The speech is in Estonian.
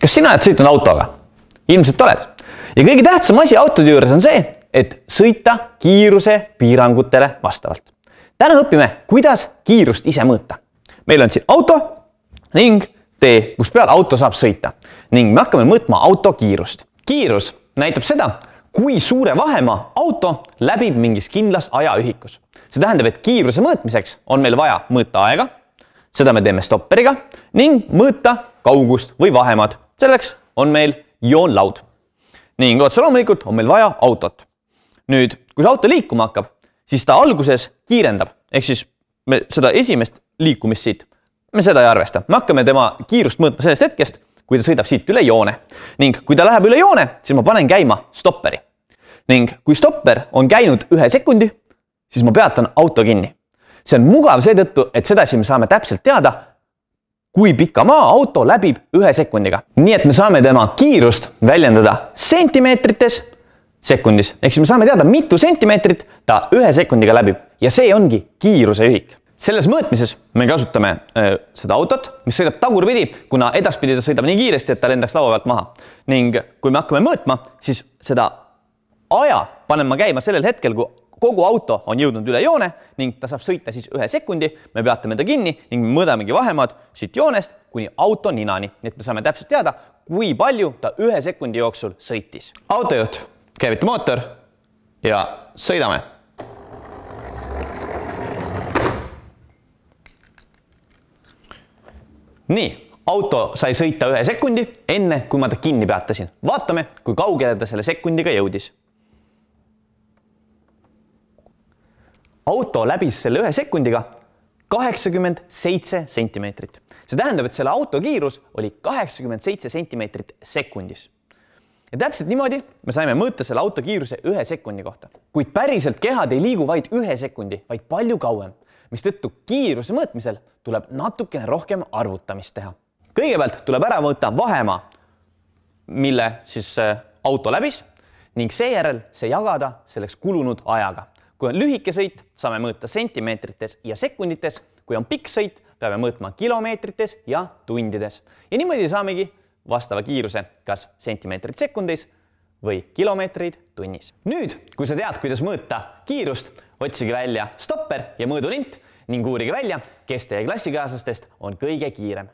kas sina oled sõitnud autoga? ilmselt oled. ja kõige tähtsam asi autode juures on see, et sõita kiirusepiirangutele vastavalt. täna õpime, kuidas kiirust ise mõõta. meil on siin auto ning tee, kus peal auto saab sõita ning me hakkame mõõtma auto kiirust. kiirus näitab seda, kui suure vahemaa auto läbib mingis kindlas ajaühikus. see tähendab, et kiiruse mõõtmiseks on meil vaja mõõta aega, seda me teeme stopperiga ning mõõta kaugust või vahemaad selleks on meil joonlaud. ning otse loomulikult on meil vaja autot. nüüd, kui see auto liikuma hakkab, siis ta alguses kiirendab, ehk siis me seda esimest liikumist siit, me seda ei arvesta, me hakkame tema kiirust mõõtma sellest hetkest, kui ta sõidab siit üle joone ning kui ta läheb üle joone, siis ma panen käima stopperi. ning kui stopper on käinud ühe sekundi, siis ma peatan auto kinni. See on mugav seetõttu, et sedasi me saame täpselt teada, kui pika maa auto läbib ühe sekundiga. nii et me saame tema kiirust väljendada sentimeetrites sekundis, ehk siis me saame teada, mitu sentimeetrit ta ühe sekundiga läbib ja see ongi kiiruseühik. selles mõõtmises me kasutame äh, seda autot, mis sõidab tagurpidi, kuna edaspidi ta sõidab nii kiiresti, et ta lendaks laua pealt maha. ning kui me hakkame mõõtma, siis seda aja panen ma käima sellel hetkel, kui kogu auto on jõudnud üle joone ning ta saab sõita siis ühe sekundi, me peatame ta kinni ning me mõõdamegi vahemaad siit joonest kuni auto ninani, nii et me saame täpselt teada, kui palju ta ühe sekundi jooksul sõitis. autojuht, käivita mootor ja sõidame. nii, auto sai sõita ühe sekundi, enne kui ma ta kinni peatasin. vaatame, kui kaugele ta selle sekundiga jõudis auto läbis selle ühe sekundiga kaheksakümmend seitse sentimeetrit. see tähendab, et selle auto kiirus oli kaheksakümmend seitse sentimeetrit sekundis. ja täpselt niimoodi me saime mõõta selle auto kiiruse ühe sekundi kohta. kuid päriselt kehad ei liigu vaid ühe sekundi, vaid palju kauem, mistõttu kiiruse mõõtmisel tuleb natukene rohkem arvutamist teha. kõigepealt tuleb ära mõõta vahemaa, mille siis äh, auto läbis ning seejärel see jagada selleks kulunud ajaga kui on lühike sõit, saame mõõta sentimeetrites ja sekundites, kui on pikk sõit, peame mõõtma kilomeetrites ja tundides. ja niimoodi saamegi vastava kiiruse kas sentimeetrid sekundis või kilomeetreid tunnis. nüüd, kui sa tead, kuidas mõõta kiirust, otsige välja stopper ja mõõdulint ning uurige välja, kes teie klassikaaslastest on kõige kiirem